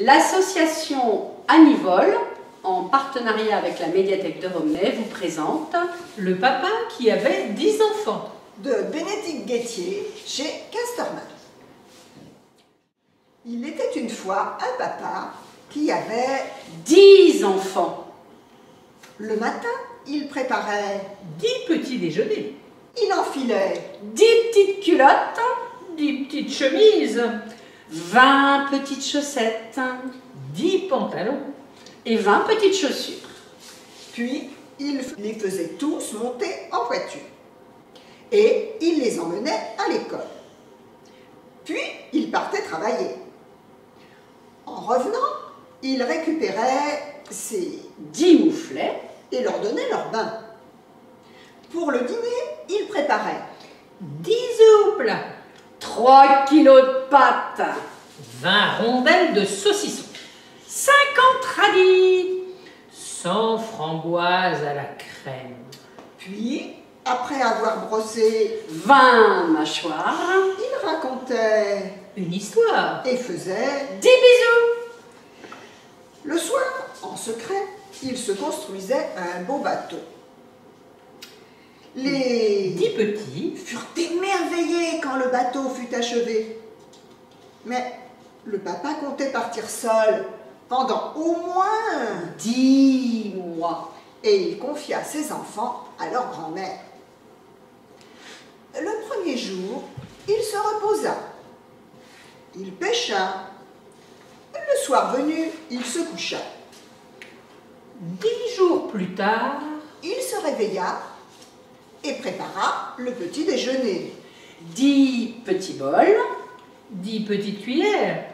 L'association Anivol, en partenariat avec la médiathèque de Romney, vous présente Le papa qui avait 10 enfants. De Bénédicte Guettier chez Casterman. Il était une fois un papa qui avait 10 enfants. le matin, il préparait, 10 petits déjeuners. il enfilait, 10 petites culottes, 10 petites chemises. 20 petites chaussettes 10 pantalons. et 20 petites chaussures. puis il les faisait tous monter en voiture. Et il les emmenait à l'école. Puis il partait travailler. En revenant, il récupérait ses 10 mouflets, et leur donnait leur bain. Pour le dîner, il préparait 10 œufs. 3 kilos de pâtes, 20 rondelles de saucisson. 50 radis, 100 framboises à la crème. Puis, après avoir brossé, 20 mâchoires, il racontait Une histoire. et faisait. 10 bisous. Le soir, en secret, il se construisait un beau bateau. Les 10 petits. furent le bateau fut achevé. Mais le papa comptait partir seul pendant au moins 10 mois. et il confia ses enfants à leur grand-mère. Le premier jour, il se reposa. Il pêcha. Le soir venu, il se coucha. 10 jours plus tard. Il se réveilla et prépara le petit déjeuner. 10 petits bols, 10 petites cuillères.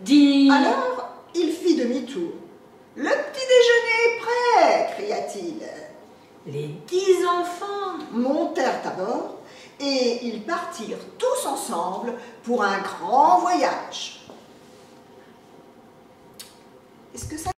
10... Alors, il fit demi-tour. Le petit déjeuner est prêt, cria-t-il. Les 10 enfants. Montèrent à bord et ils partirent tous ensemble pour un grand voyage. Est-ce que ça